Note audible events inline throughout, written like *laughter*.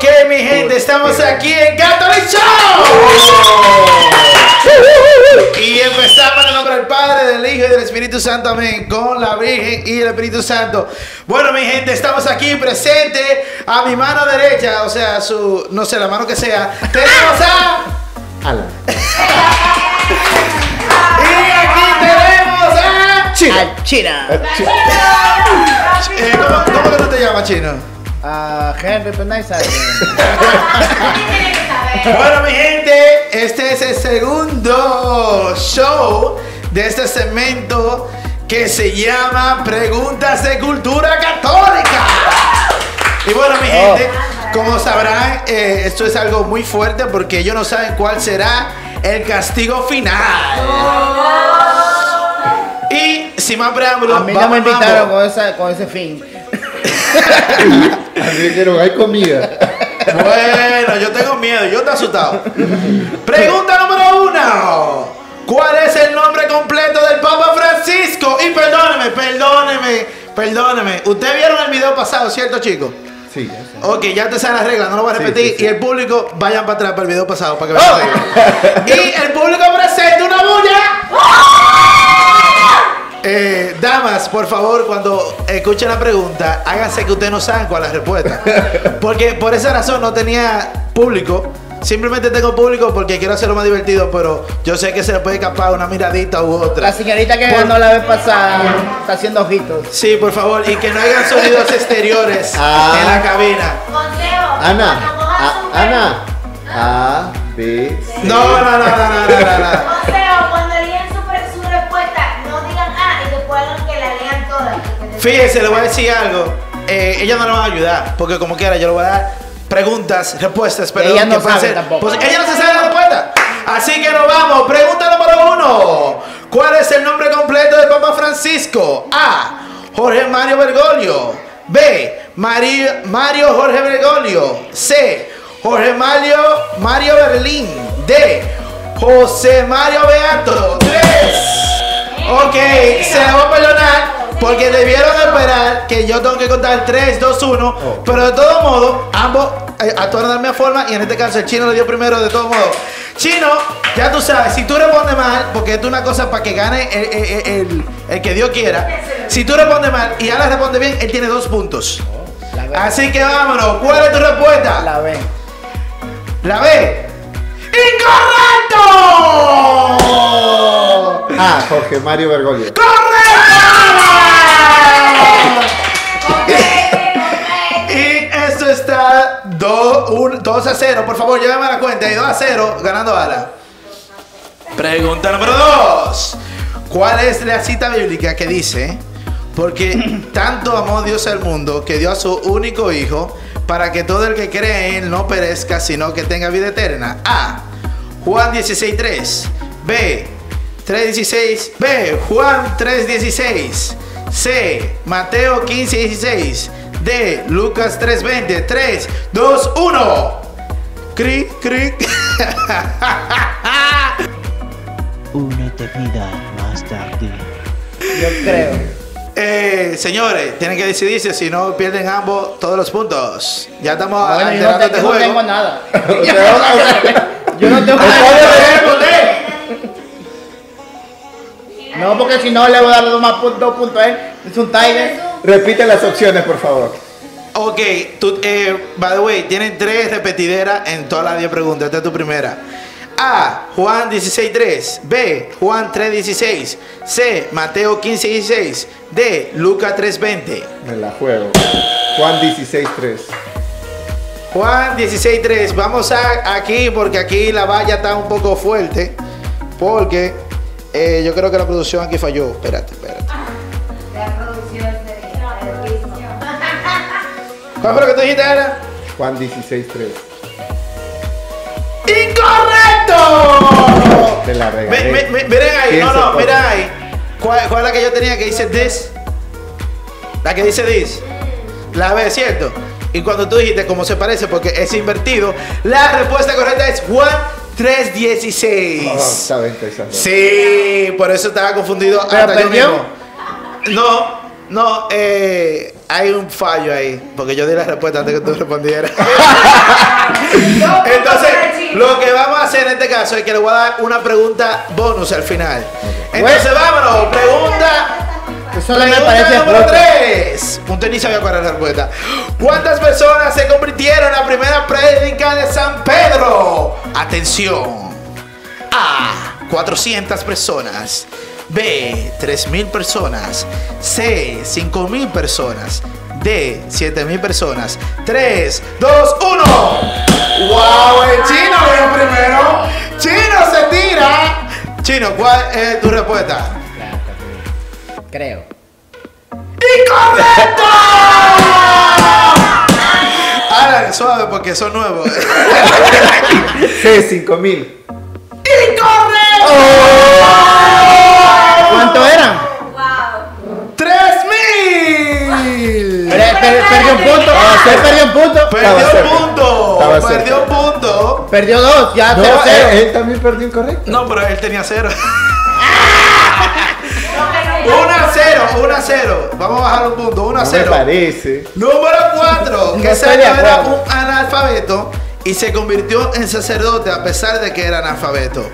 Ok, mi gente, estamos aquí en Catholic Show. Y empezamos en el nombre del Padre, del Hijo y del Espíritu Santo, amén, con la Virgen y el Espíritu Santo. Bueno, mi gente, estamos aquí presente a mi mano derecha, o sea, su, no sé, la mano que sea. Tenemos a... Alan. *laughs* Y aquí tenemos a... China. China. Eh, ¿cómo, ¿Cómo que tú te llamas, Chino? A Henry Penaiza. *laughs* Bueno, mi gente, este es el segundo show de este segmento que se llama Preguntas de Cultura Católica. Y bueno, mi gente, como sabrán, eh, esto es algo muy fuerte porque ellos no saben cuál será el castigo final. Y sin más preámbulos, A mí no vamos me invitaron con, esa, con ese fin. *laughs* Me dijeron, hay comida. Bueno, yo tengo miedo, yo estoy asustado. Pregunta número uno. ¿Cuál es el nombre completo del Papa Francisco? Y perdóneme, perdóneme, perdóneme. Ustedes vieron el video pasado, ¿cierto, chicos? Sí, ya sé. Ok, ya te saben las reglas, no lo voy a repetir. sí, sí. Y el público, vayan para atrás para el video pasado para que vean reglas. Y el público presenta una bulla. Eh, damas, por favor, cuando escuchen la pregunta, háganse que ustedes no saben cuál es la respuesta. Porque por esa razón no tenía público. Simplemente tengo público porque quiero hacerlo más divertido, pero yo sé que se le puede escapar una miradita u otra. La señorita que Por- ganó la vez pasada está haciendo ojitos. Sí, por favor, y que no hayan sonidos *laughs* exteriores Ah. en la cabina. Consejo. Ana. Ana. A, B, C. No, no, no, no, no, no, no, Fíjense, le voy a decir algo. Eh, ella no nos va a ayudar, porque como quiera, yo le voy a dar preguntas, respuestas, pero Ella no sabe tampoco. Pues ella no se sabe la respuesta. Así que nos vamos. Pregunta número uno. ¿Cuál es el nombre completo del Papa Francisco? A. Jorge Mario Bergoglio. B. Mario, Mario Jorge Bergoglio. C. Jorge Mario Mario Berlín. D. José Mario Beato. 3. Ok, se la voy a perdonar porque debieron esperar que yo tengo que contar 3, 2, 1. Pero de todo modo, ambos eh, actuaron de la misma forma y en este caso el chino lo dio primero de todo modo. Chino, ya tú sabes, si tú respondes mal, porque esto es una cosa para que gane el, el- el- el que Dios quiera. Si tú respondes mal y Ala responde bien, él tiene dos puntos. B. Así que vámonos. ¿Cuál es tu respuesta? La B. La B. ¡Incorrecto! A, Jorge Mario Bergoglio. Y esto está 2 a 0. Por favor, llévame a la cuenta. Y 2 a 0, ganando Ala. Pregunta número 2. ¿Cuál es la cita bíblica que dice? Porque *clears throat* tanto amó Dios al mundo que dio a su único hijo para que todo el que cree en él no perezca, sino que tenga vida eterna. A. Juan 16.3. B. 3.16. B. Juan 3.16. C. Mateo 15.16. D. Lucas 3.20. 3, 2, 1. Cri, cri. *laughs* Una eternidad más tarde. Yo creo. Eh, señores, tienen que decidirse si no pierden ambos todos los puntos. Ya estamos Bueno, yo no, te- este *laughs* *laughs* yo no tengo nada. Yo no tengo nada. No, porque si no le voy a dar dos más puntos, dos puntos a él. Es un Tiger. Repite las opciones, por favor. Ok, tú, eh, by the way, tienen tres repetideras en todas las 10 preguntas. Esta es tu primera. A. Juan 16.3. B. Juan 3.16. C. Mateo 15.16. D. Lucas 3.20. Me la juego. Juan 16.3. Juan 16.3. Vamos a aquí porque aquí la valla está un poco fuerte. Porque eh, yo creo que la producción aquí falló. Espérate, espérate. La producción ritmo. ¿Cuál fue lo que tú dijiste, Ana? Juan 16.3. ¡Incorrecto! Te la regalé. mi- mi- miren ahí, ¿Quién no, no, mira ahí. ¿Cuál, cuál es la que yo tenía que dice this? La que dice this. La B, ¿cierto? Y cuando tú dijiste cómo se parece, porque es invertido, la respuesta correcta es Juan 316. Oh, estaba empezando. Sí, por eso estaba confundido. ¿Pero hasta yo mismo. No, no, eh, hay un fallo ahí, porque yo di la respuesta antes que tú respondieras. *laughs* Entonces, lo que vamos a hacer en este caso es que le voy a dar una pregunta bonus al final. Entonces, vámonos. Pregunta. Eso no me parece número justo. 3. Un tenis sabía cuál era la respuesta. ¿Cuántas personas se convirtieron en la primera prédica de San Pedro? Atención. A. 400 personas. B. 3.000 personas. C. 5.000 personas. D. 7.000 personas. 3, 2, 1. ¡Wow! El chino vino primero. Chino se tira. Chino, ¿cuál es tu respuesta? Creo. ¡Incorrecto! Ahora, suave porque son nuevos. C, 5000. ¡Incorrecto! ¿Cuánto eran? Wow. ¡Tres mil! Per- per- perdió un punto. Usted perdió un punto. Perdió un punto. Estaba. Perdió un punto. Perdió dos. Ya No, cero, cero. él, él también perdió incorrecto. No, pero él tenía cero. 1 a 0, 1 a 0. Vamos a bajar un punto, 1 a No me 0. parece. Número 4. No Que de Sergio era un analfabeto y se convirtió en sacerdote a pesar de que era analfabeto.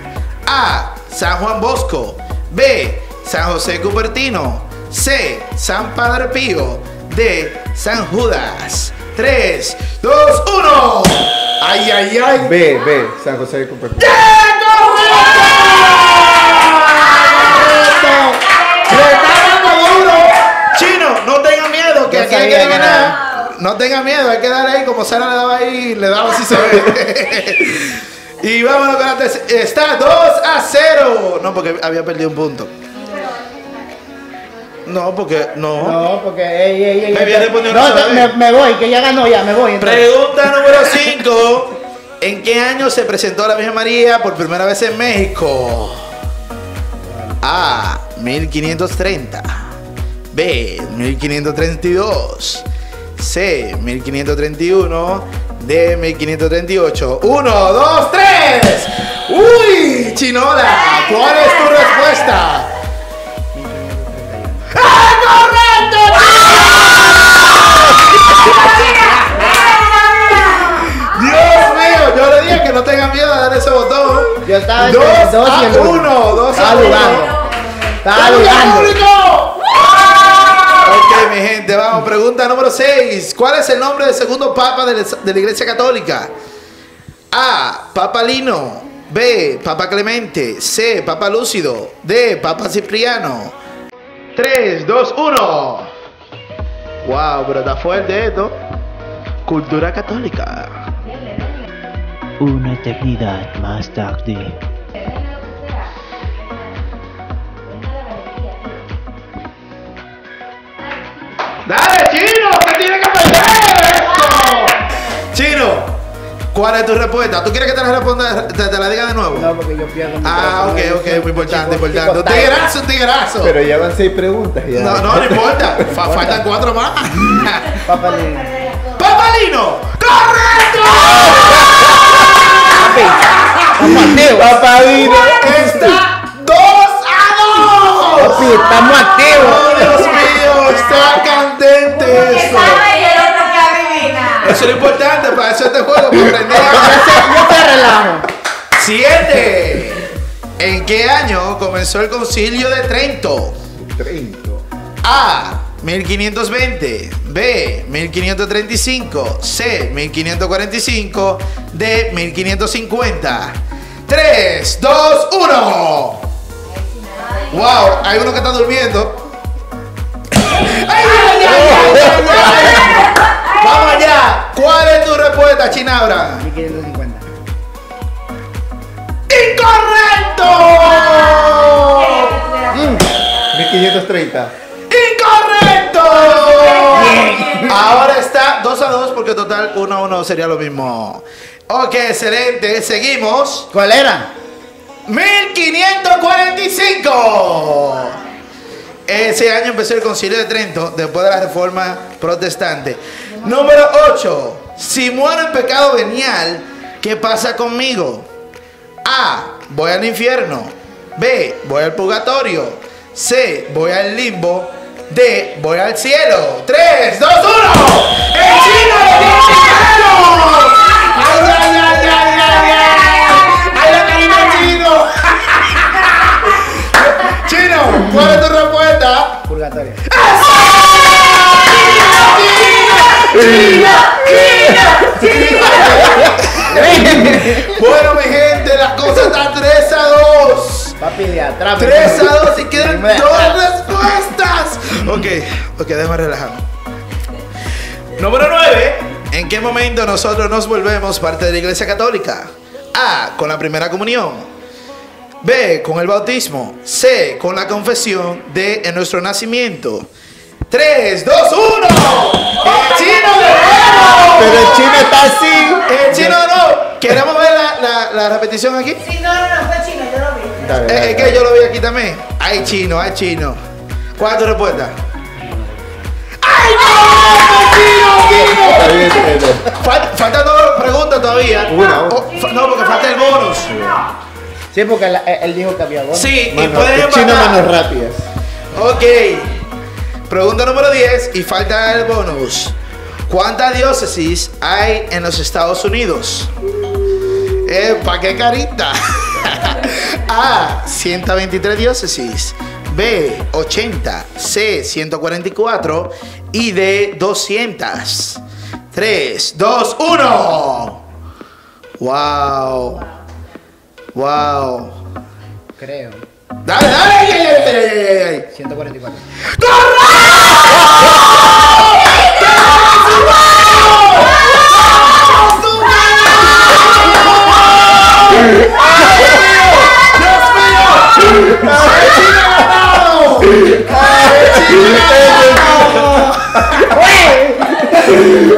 A. San Juan Bosco. B. San José Cupertino. C. San Padre Pío. D. San Judas. 3, 2, 1. Ay, ay, ay. B, B, San José de Cupertino. ¡Le No tenga miedo, hay que darle ahí como Sara le daba ahí, le daba así se ve. *laughs* y vámonos con la tercera. Está 2 a 0. No, porque había perdido un punto. No, porque no. No, porque ey, ey, ey, Me viene poniendo No, me, me voy, que ya ganó ya, me voy. entonces. Pregunta número 5. ¿En qué año se presentó la Virgen María por primera vez en México? A. 1530. B. 1532. C. 1531. D. 1538. 1, 2, 3. ¡Uy! Chinola, ¿cuál es tu respuesta? Dios mío, yo le dije que no tengan miedo a dar ese botón. Yo estaba Dos dos a uno. uno, dos a uno. dudando. Ok, mi gente, vamos. Pregunta número 6. ¿Cuál es el nombre del segundo papa de la Iglesia Católica? A. Papa Lino. B. Papa Clemente. C. Papa Lúcido. D. Papa Cipriano. 3, 2, 1. Wow, pero está fuerte esto. Cultura católica. Una eternidad más tarde. ¡Dale, Chino! ¡Usted tiene que perder esto! Chino, ¿cuál es tu respuesta? ¿Tú quieres que te la responda, te, te la diga de nuevo? No, porque yo pierdo. Ah, ok, ok, muy importante, Chico- importante. Un tiguerazo, un tiguerazo. Pero ya van seis preguntas. Ya. No, no, no importa. *laughs* Fa- faltan cuatro más. Papá Lino. ¡Papalino! ¡Correcto! Dino. Está 2 a 2. Papi, estamos activos. ¡Oh, Dios! Está candente eso. Eso es lo importante para eso este juego, para aprender a Yo te- relajo. 7. ¿En qué año comenzó el concilio de Trento? 30. A. 1520. B. 1535. C. 1545. D. 1550. 3, 2, 1. Wow, hay uno que está durmiendo. Vamos allá. ¿Cuál es tu respuesta, Chinabra? 1550. ¡Incorrecto! 1530. ¡Incorrecto! Ahora está 2 a 2 porque total 1 a 1 sería lo mismo. Ok, excelente. Seguimos. ¿Cuál era? 1545. Ese año empezó el concilio de Trento después de la reforma protestante. Número 8. Si muero en pecado venial, ¿qué pasa conmigo? A. Voy al infierno. B. Voy al purgatorio. C. Voy al limbo. D. Voy al cielo. 3, 2, 1. ¡El chino le dice cielo! ¡Ay, ay, ay, ay, ay, ay! ¡Ay, la carita chino! *laughs* Chino, ¿cuál es tu respuesta? Purgatorio. Bueno, mi gente, las cosas están 3 a 2. Papi de atrás. 3 a 2 y quedan dos atrás. respuestas. Ok, ok, déjame relajarme. Número 9. ¿En qué momento nosotros nos volvemos parte de la iglesia católica? A. Con la primera comunión. B. Con el bautismo. C. Con la confesión de en nuestro nacimiento. 3, 2, 1. ¡El chino de nuevo! Pero el chino está así. El chino no. ¿Queremos ver la, la- la repetición aquí? Sí, no, no, no, fue chino, yo lo vi. Dale, dale, Es que dale. yo lo vi aquí también. Hay chino, hay chino. ¿Cuál es tu respuesta? Está bien, está bien. Fal- faltan dos preguntas todavía. Una. Oh, no, porque falta el bonus. Sí, porque él dijo que había dos. Sí, y Mano, puedes el chino manos rápidas. Ok. Pregunta número 10 y falta el bonus. ¿Cuántas diócesis hay en los Estados Unidos? Eh, ¿Para qué carita? *laughs* A. 123 diócesis. B. 80. C. 144. Y D. 200. 3, 2, 1. Wow. Wow. Creo. Dale, dale. ay, ay, ay, ay, ay, ay. 144.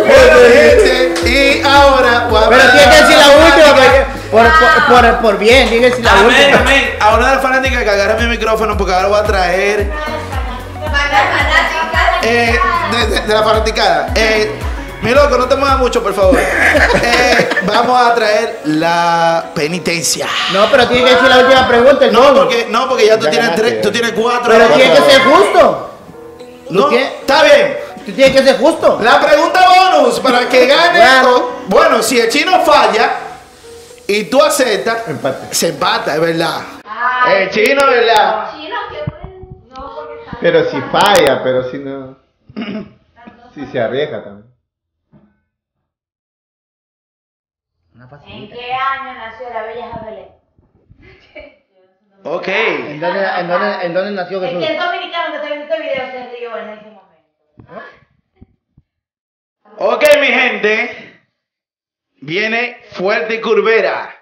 Bueno, por, por, por, por bien, tiene que decir la Amén, última. amén. A una de las fanáticas que agarre mi micrófono porque ahora voy a traer eh, de, de- de la fanaticada. Eh, mi loco, no te muevas mucho, por favor. Eh, vamos a traer la penitencia. No, pero tiene que decir la última pregunta. el No, porque, no, porque ya tú Ya tienes tres, tú tienes cuatro. Pero ahora. tiene que ser justo. No, ¿Qué? está bien. Tú tienes que ser justo. La pregunta bonus para que gane. Claro. o- Bueno, si el chino falla y tú aceptas, Empate. se empata, es verdad. Ay, El chino, ¿verdad? Chino, ¿qué fue? No, porque está. Pero si falla, pero si no. Si se arriesga también. ¿En qué año nació la bella Jabelé? Ok. ¿En dónde, en dónde, en dónde nació Es Jesús? que el dominicano que está viendo este video se rió en ese momento. Ok, mi gente. Viene fuerte y curvera.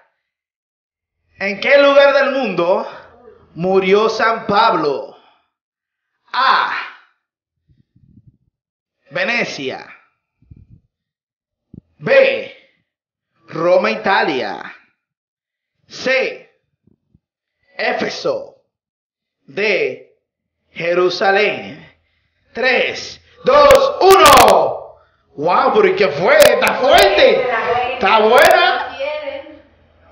¿En qué lugar del mundo murió San Pablo? A. Venecia. B. Roma, Italia. C. Éfeso. D. Jerusalén. 3, 2, 1. ¡Wow! ¿Pero qué fue? ¡Está fuerte! ¿Está buena?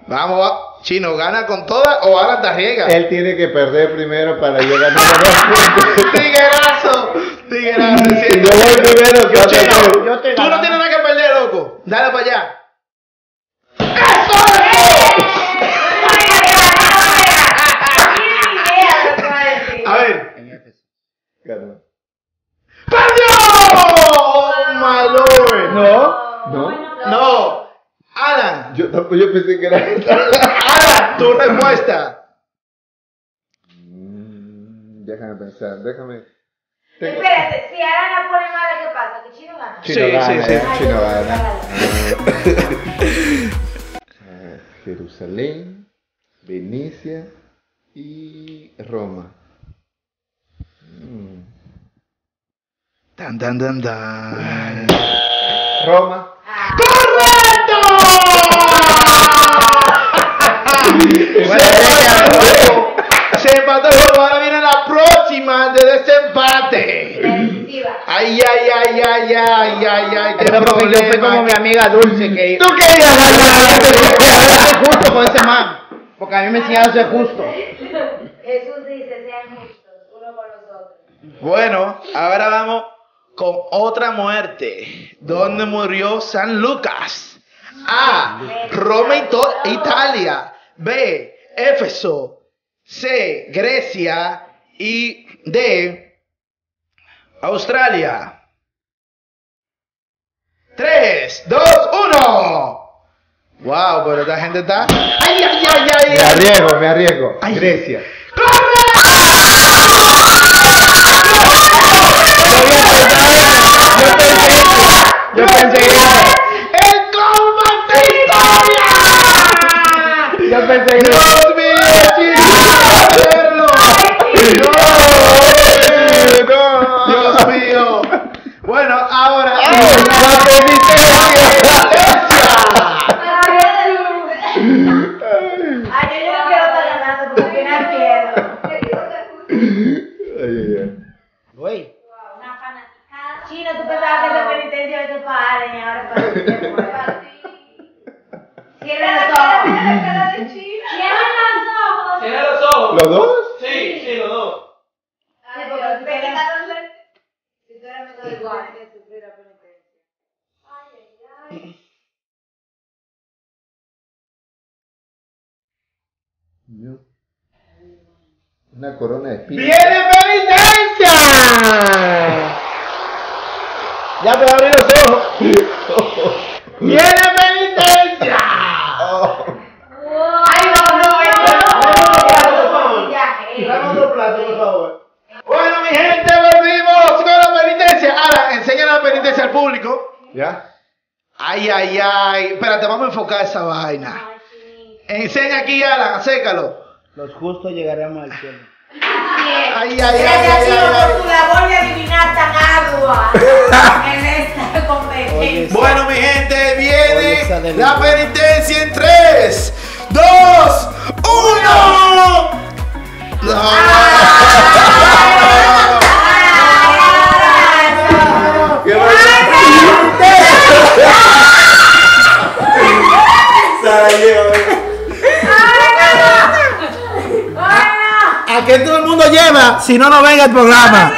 Vamos, va. Chino, ¿gana con todas o Alan te arriesga? Él tiene que perder primero para yo ganar. *laughs* ¡Tiguerazo! ¡Tiguerazo! Si yo voy primero, ¿qué va a Chino? Yo te tú no tienes nada que perder, loco. Dale para allá. A ver. En Éfeso. Ganó. ¡Perdió! ¡Oh, my lord! No. ¿No? No. Alan. Yo tampoco yo pensé que era esta. Alan, tu respuesta. Mm, Déjame pensar, déjame. Tengo- Espérate, si Ara la pone mala, ¿qué pasa? ¿Que Chino gana? Chino Sí, gana, sí, sí. eh, Chino gana. Eh, Jerusalén, Venecia y Roma. Mm. Tan, tan, tan, tan. Roma. Se empató el juego. Ahora viene la próxima de desempate. Ay, ay, ay, ay, ay, ay, ay. Qué porque yo problema. como mi amiga Dulce que ¿Tú querías *laughs* ganar? justo con ese man. Porque a mí me enseñaron a ser justo. Jesús dice, sean justos uno con los otros. Bueno, ahora vamos con otra muerte. ¿Dónde murió San Lucas? A. Roma, Italia. B. Éfeso. C. Grecia. Y D. Australia. 3, 2, 1. Wow, pero esta gente está. ¡Ay, ay, ay, ay! Me arriesgo, me arriesgo. Ay. Grecia. Yo pensé que ¡El combate Italia! Yo pensé que ¡Dios mío, chicos! ¡No! *laughs* ¡Dios mío! Bueno, ahora. ¡La penitencia! Ay, yo no quiero estar ganando porque al final pierdo. Ay, ay, ay. Güey. Una fanaticada. Chino, tú pensabas que esa penitencia iba a ser para Allen y ahora para ti. Cierra los ojos. Cierra los ojos. Cierra los ojos. ¿Los dos? Sí, sí, los dos. Si tú igual, que sufrir la penitencia. Dios. Una corona de espinas. ¡Viene penitencia! Ya puedo abrir los ojos. ¡Viene penitencia! Oh. Ay, no, no, eh. otro plato, por favor. Bueno, mi gente, volvimos con la penitencia. Ahora, enseña la penitencia al público. ¿Ya? Ay, ay, ay. Espérate, vamos a enfocar esa vaina. Ay. Enseña aquí, Alan, acércalo. Los justos llegaremos al cielo. Así es. Ay, ay, ay, Gracias, ay, Chino, ay, por ay. tu en esta competencia. Bueno, mi gente, viene la penitencia en 3, 2, 1. ¿Qué Salió. ¿A qué todo el mundo lleva si no, no venga el programa?